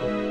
Bye.